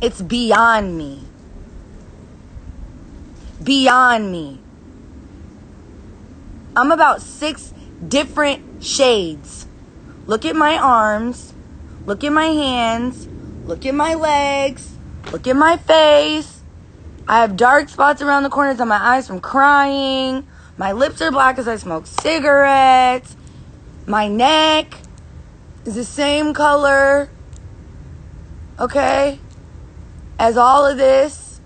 It's beyond me. Beyond me. I'm about six different shades. Look at my arms. Look at my hands. Look at my legs. Look at my face. I have dark spots around the corners of my eyes from crying. My lips are black as I smoke cigarettes. My neck is the same color, okay, as all of this.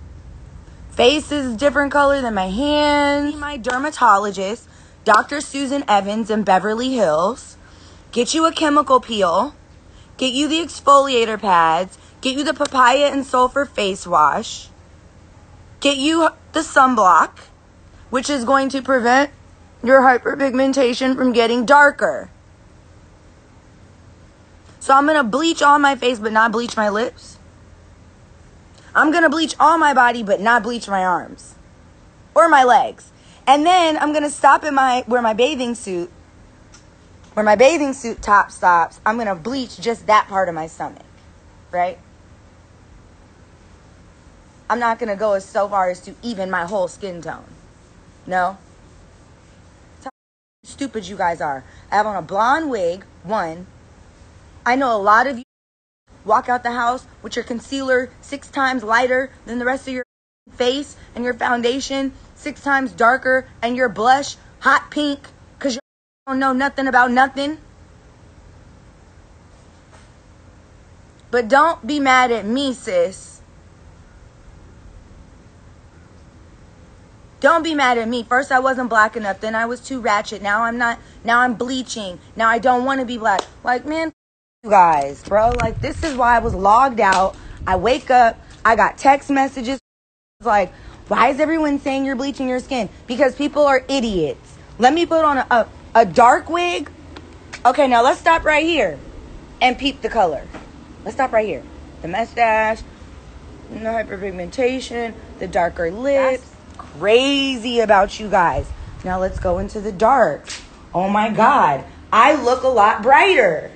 Face is different color than my hands. My dermatologist, Dr. Susan Evans in Beverly Hills. Get you a chemical peel. Get you the exfoliator pads. Get you the papaya and sulfur face wash. Get you the sunblock which is going to prevent your hyperpigmentation from getting darker. So I'm going to bleach all my face but not bleach my lips. I'm going to bleach all my body but not bleach my arms or my legs. And then I'm going to stop in my where my bathing suit where my bathing suit top stops. I'm going to bleach just that part of my stomach. Right? I'm not going to go as so far as to even my whole skin tone. No. Stupid you guys are. I have on a blonde wig, one. I know a lot of you walk out the house with your concealer six times lighter than the rest of your face and your foundation six times darker and your blush hot pink because you don't know nothing about nothing. But don't be mad at me, sis Don't be mad at me. First I wasn't black enough, then I was too ratchet. Now I'm not. Now I'm bleaching. Now I don't want to be black. Like, man, you guys, bro. Like this is why I was logged out. I wake up, I got text messages like, why is everyone saying you're bleaching your skin? Because people are idiots. Let me put on a, a, a dark wig. Okay, now let's stop right here and peep the color. Let's stop right here. The mustache, no hyperpigmentation, the darker lips. That's crazy about you guys. Now let's go into the dark. Oh my God, I look a lot brighter.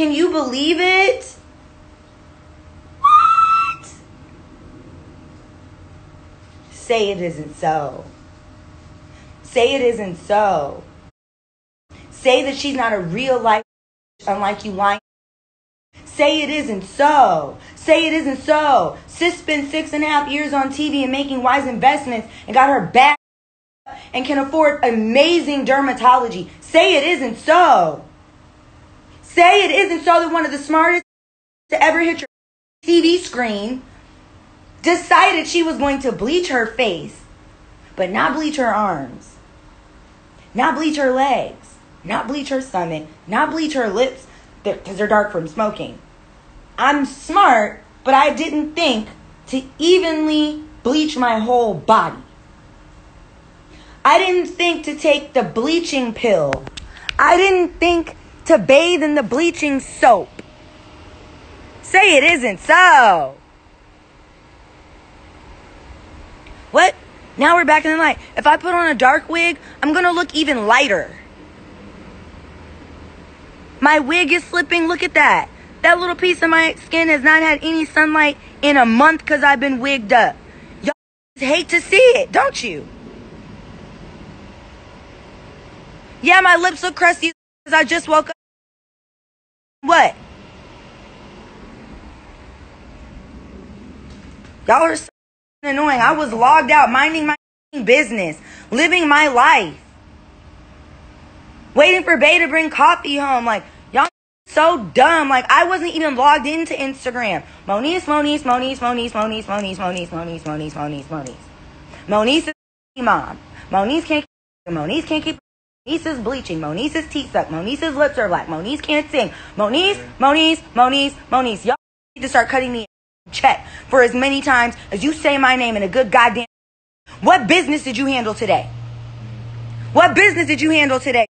Can you believe it? What? Say it isn't so. Say it isn't so. Say that she's not a real life, unlike you lying. Say it isn't so. Say it isn't so. Sis spent six and a half years on TV and making wise investments and got her back and can afford amazing dermatology. Say it isn't so. Say it isn't so that one of the smartest to ever hit your TV screen decided she was going to bleach her face, but not bleach her arms, not bleach her legs, not bleach her stomach, not bleach her lips because they're dark from smoking. I'm smart, but I didn't think to evenly bleach my whole body. I didn't think to take the bleaching pill. I didn't think to bathe in the bleaching soap. Say it isn't so. What? Now we're back in the light. If I put on a dark wig, I'm gonna look even lighter. My wig is slipping. Look at that. That little piece of my skin has not had any sunlight in a month because I've been wigged up. Y'all hate to see it, don't you? Yeah, my lips look crusty because I just woke up. What? Y'all are so annoying. I was logged out, minding my business, living my life, waiting for Bay to bring coffee home. Like, y'all so dumb. Like I wasn't even logged into Instagram. Moniece, Moniece, Moniece, Moniece, Moniece, Moniece, Moniece, Moniece, Moniece, Moniece, Moniece. Moniece is mom. Moniece can't. Keep. Moniece can't keep. Moniece is bleaching. Moniece's teeth suck. Moniece's lips are black. Moniece can't sing. Moniece, Moniece, Moniece, Moniece. Y'all need to start cutting me check for as many times as you say my name in a good goddamn. What business did you handle today? What business did you handle today?